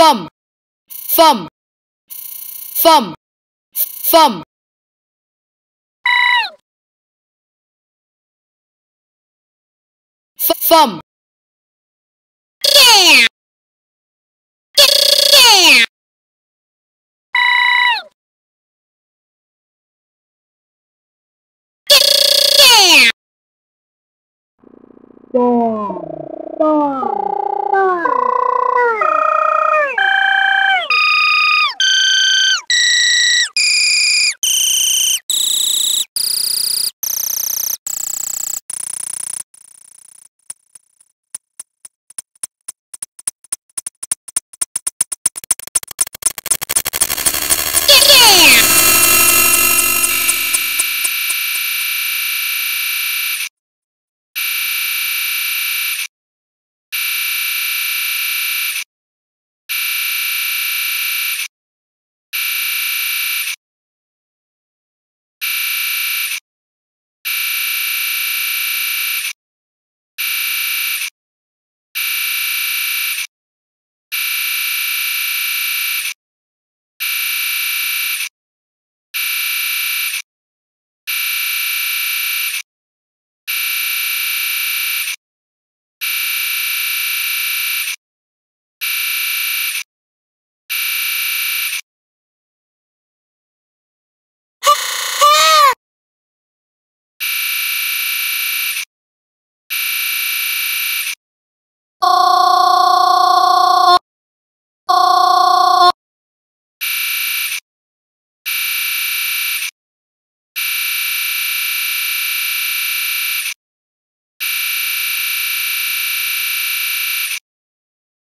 thumb, thumb, thumb, thumb. Th- thumb. Yeah. Yeah. Yeah. Yeah.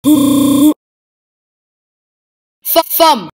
Th- thumb,